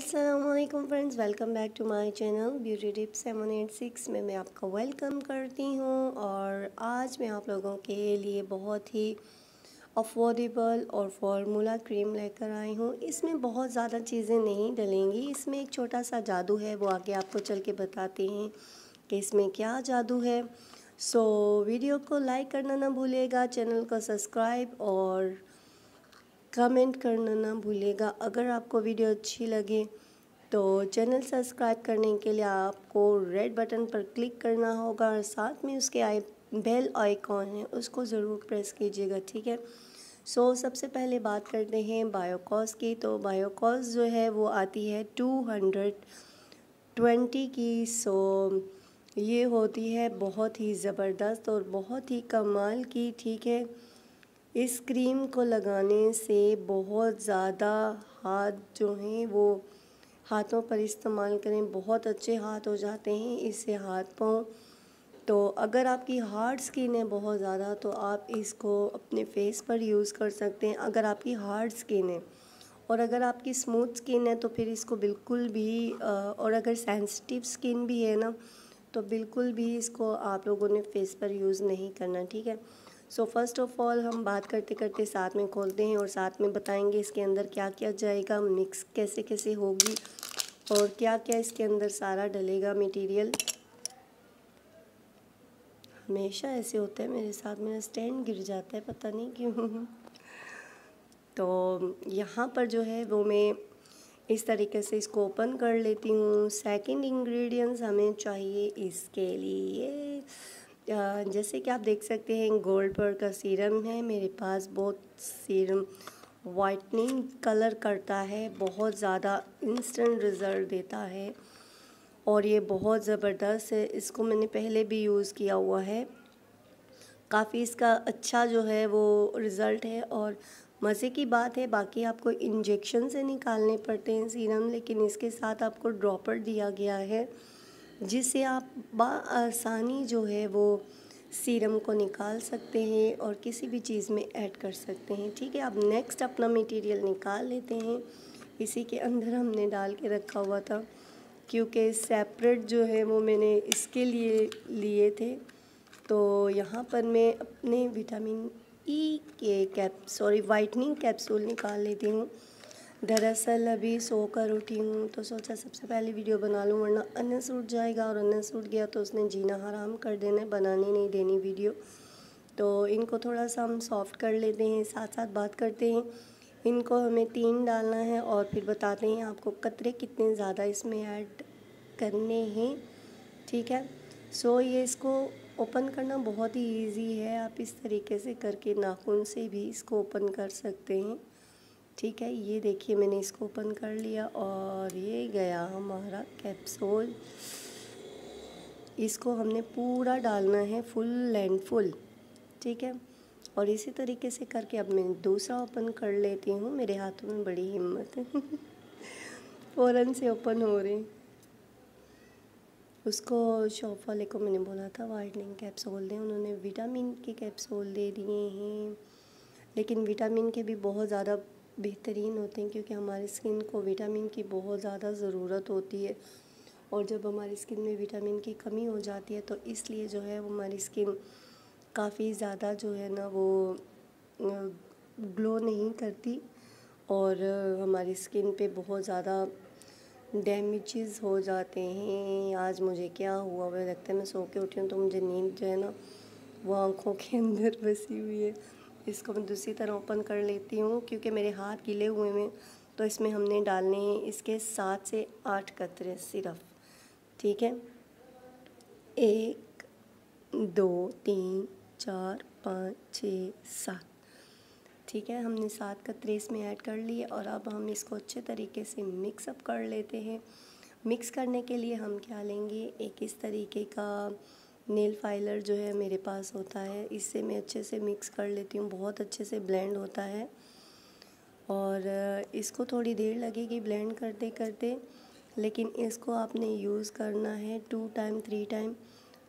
Aslam friends welcome back to my channel beauty tip seven eight six में मैं आपका welcome करती हूँ और आज मैं आप लोगों के लिए बहुत ही अफोर्डेबल और फार्मूला क्रीम लेकर आई हूँ। इसमें बहुत ज़्यादा चीज़ें नहीं डलेंगी। इसमें एक छोटा सा जादू है वो आगे आपको चल के बताते हैं कि इसमें क्या जादू है। सो so, वीडियो को लाइक करना ना भूलिएगा चैनल को सब्सक्राइब और कमेंट करना ना भूलिएगा। अगर आपको वीडियो अच्छी लगे तो चैनल सब्सक्राइब करने के लिए आपको रेड बटन पर क्लिक करना होगा और साथ में उसके आई बेल आइकॉन है उसको ज़रूर प्रेस कीजिएगा ठीक है? सो so, सबसे पहले बात करते हैं बायोकॉस की। तो बायोकॉस जो है वो आती है टू हंड्रेड ट्वेंटी की। सो so, ये होती है बहुत ही ज़बरदस्त और बहुत ही कमाल की ठीक है? इस क्रीम को लगाने से बहुत ज़्यादा हाथ जो हैं वो हाथों पर इस्तेमाल करें, बहुत अच्छे हाथ हो जाते हैं इससे हाथ पाँव। तो अगर आपकी हार्ड स्किन है बहुत ज़्यादा तो आप इसको अपने फेस पर यूज़ कर सकते हैं। अगर आपकी हार्ड स्किन है और अगर आपकी स्मूथ स्किन है तो फिर इसको बिल्कुल भी और अगर सेंसिटिव स्किन भी है ना तो बिल्कुल भी इसको आप लोगों ने फेस पर यूज़ नहीं करना, ठीक है? सो फ़र्स्ट ऑफ़ ऑल हम बात करते करते साथ में खोलते हैं और साथ में बताएँगे इसके अंदर क्या क्या जाएगा मिक्स कैसे कैसे होगी और क्या क्या इसके अंदर सारा डलेगा मटेरियल हमेशा ऐसे होता है मेरे साथ मेरा स्टैंड गिर जाता है, पता नहीं क्यों। तो यहाँ पर जो है वो मैं इस तरीके से इसको ओपन कर लेती हूँ। सेकंड इंग्रेडिएंट्स हमें चाहिए इसके लिए। जैसे कि आप देख सकते हैं, गोल्ड पर का सीरम है। मेरे पास बहुत सीरम वाइटनिंग कलर करता है, बहुत ज़्यादा इंस्टेंट रिज़ल्ट देता है और ये बहुत ज़बरदस्त है। इसको मैंने पहले भी यूज़ किया हुआ है। काफ़ी इसका अच्छा जो है वो रिज़ल्ट है और मज़े की बात है, बाकी आपको इंजेक्शन से निकालने पड़ते हैं सीरम, लेकिन इसके साथ आपको ड्रॉपर दिया गया है। जिससे आप आसानी जो है वो सीरम को निकाल सकते हैं और किसी भी चीज़ में ऐड कर सकते हैं। ठीक है, अब नेक्स्ट अपना मटेरियल निकाल लेते हैं। इसी के अंदर हमने डाल के रखा हुआ था, क्योंकि सेपरेट जो है वो मैंने इसके लिए लिए थे। तो यहाँ पर मैं अपने विटामिन ई e के कैप सॉरी वाइटनिंग कैप्सूल निकाल लेती हूँ। दरअसल अभी सोकर उठी हूँ तो सोचा सबसे पहले वीडियो बना लूँ, वरना अन्य सूट जाएगा और अन्य सूट गया तो उसने जीना हराम कर देना है, बनाने नहीं देनी वीडियो। तो इनको थोड़ा सा हम सॉफ्ट कर लेते हैं साथ साथ बात करते हैं। इनको हमें तीन डालना है और फिर बताते हैं आपको कतरे कितने ज़्यादा इसमें ऐड करने हैं। ठीक है? सो ये इसको ओपन करना बहुत ही इजी है, आप इस तरीके से करके नाखून से भी इसको ओपन कर सकते हैं। ठीक है, ये देखिए मैंने इसको ओपन कर लिया और ये गया हमारा कैप्सूल इसको हमने पूरा डालना है फुल एंड फुल ठीक है? और इसी तरीके से करके अब मैं दूसरा ओपन कर लेती हूँ, मेरे हाथों में बड़ी हिम्मत है। फ़ौरन से ओपन हो रहे। उसको शॉप वाले को मैंने बोला था वाइटनिंग कैप्सूल दें। उन्होंने विटामिन के कैप्सूल दे दिए हैं। लेकिन विटामिन के भी बहुत ज़्यादा बेहतरीन होते हैं क्योंकि हमारी स्किन को विटामिन की बहुत ज़्यादा ज़रूरत होती है। और जब हमारी स्किन में विटामिन की कमी हो जाती है तो इसलिए जो है वो हमारी स्किन काफ़ी ज़्यादा जो है ना वो ग्लो नहीं करती और हमारी स्किन पे बहुत ज़्यादा डैमेजेस हो जाते हैं। आज मुझे क्या हुआ वह लगता है मैं सो के उठी हूँ तो मुझे नींद जो है ना वो आँखों के अंदर बसी हुई है। इसको मैं दूसरी तरह ओपन कर लेती हूँ, क्योंकि मेरे हाथ गीले हुए हैं तो इसमें हमने डालने हैं इसके सात से आठ कतरे सिर्फ़, ठीक है? एक, दो, तीन, चार, पाँच, छः, सात, ठीक है? हमने सात कतरे इसमें ऐड कर लिए और अब हम इसको अच्छे तरीके से मिक्सअप कर लेते हैं। मिक्स करने के लिए हम क्या लेंगे? एक इस तरीके का नेल फाइलर जो है मेरे पास होता है। इससे मैं अच्छे से मिक्स कर लेती हूँ, बहुत अच्छे से ब्लेंड होता है। और इसको थोड़ी देर लगेगी ब्लेंड करते करते, लेकिन इसको आपने यूज़ करना है टू टाइम थ्री टाइम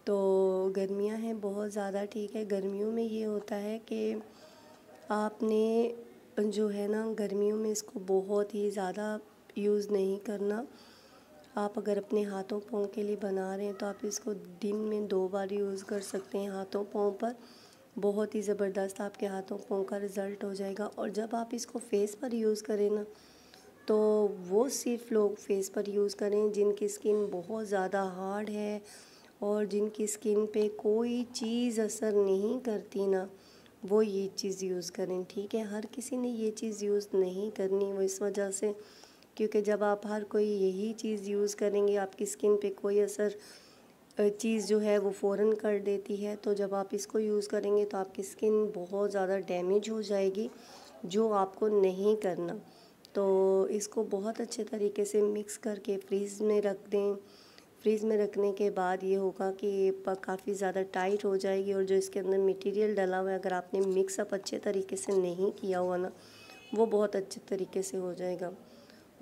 तो गर्मियाँ हैं, बहुत ज़्यादा ठीक है। गर्मियों में ये होता है कि आपने जो है ना, गर्मियों में इसको बहुत ही ज़्यादा यूज़ नहीं करना। आप अगर अपने हाथों पाँव के लिए बना रहे हैं तो आप इसको दिन में दो बार यूज़ कर सकते हैं। हाथों पाँव पर बहुत ही ज़बरदस्त आपके हाथों पाँव का रिज़ल्ट हो जाएगा। और जब आप इसको फेस पर यूज़ करें ना तो वो सिर्फ़ लोग फेस पर यूज़ करें जिनकी स्किन बहुत ज़्यादा हार्ड है और जिनकी स्किन पे कोई चीज़ असर नहीं करती ना, वो ये चीज़ यूज़ करें। ठीक है? हर किसी ने ये चीज़ यूज़ नहीं करनी। वो इस वजह से क्योंकि जब आप हर कोई यही चीज़ यूज़ करेंगे, आपकी स्किन पे कोई असर चीज़ जो है वो फ़ौर कर देती है तो जब आप इसको यूज़ करेंगे तो आपकी स्किन बहुत ज़्यादा डैमेज हो जाएगी जो आपको नहीं करना। तो इसको बहुत अच्छे तरीके से मिक्स करके फ्रीज़ में रख दें। फ्रीज़ में रखने के बाद ये होगा कि काफ़ी ज़्यादा टाइट हो जाएगी और जो इसके अंदर मटेरियल डला हुआ है, अगर आपने मिक्सअप अच्छे तरीके से नहीं किया हुआ ना, वो बहुत अच्छे तरीके से हो जाएगा।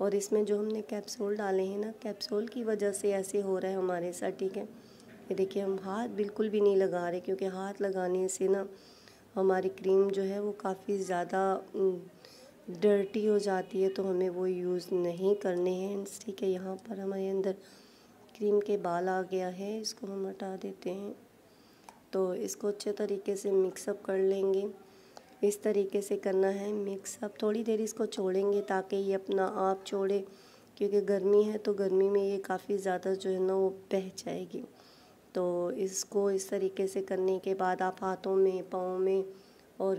और इसमें जो हमने कैप्सूल डाले हैं ना कैप्सूल की वजह से ऐसे हो रहा है हमारे साथ, ठीक है? ये देखिए, हम हाथ बिल्कुल भी नहीं लगा रहे, क्योंकि हाथ लगाने से ना हमारी क्रीम जो है वो काफ़ी ज़्यादा डर्टी हो जाती है तो हमें वो यूज़ नहीं करने हैं। ठीक है, यहाँ पर हमारे अंदर क्रीम के बाल आ गया है, इसको हम हटा देते हैं। तो इसको अच्छे तरीके से मिक्सअप कर लेंगे। इस तरीके से करना है मिक्सअप थोड़ी देर इसको छोड़ेंगे ताकि ये अपना आप छोड़े, क्योंकि गर्मी है तो गर्मी में ये काफ़ी ज़्यादा जो है ना वो बह जाएगी। तो इसको इस तरीके से करने के बाद आप हाथों में, पाँव में और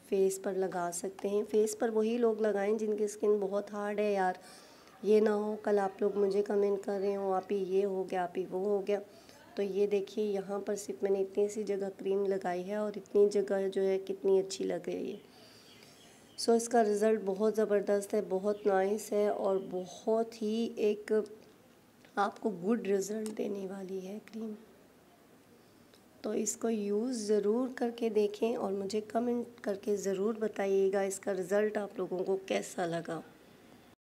फेस पर लगा सकते हैं। फेस पर वही लोग लगाएँ जिनकी स्किन बहुत हार्ड है यार। ये ना हो, कल आप लोग मुझे कमेंट कर रहे हो, आप ही ये हो गया, आप ही वो हो गया। तो ये देखिए यहाँ पर सिर्फ़ मैंने इतनी सी जगह क्रीम लगाई है और इतनी जगह जो है कितनी अच्छी लग रही है। सो so, इसका रिज़ल्ट बहुत ज़बरदस्त है बहुत नाइस है और बहुत ही एक आपको गुड रिज़ल्ट देने वाली है क्रीम तो इसको यूज़ ज़रूर करके देखें और मुझे कमेंट करके ज़रूर बताइएगा इसका रिज़ल्ट आप लोगों को कैसा लगा।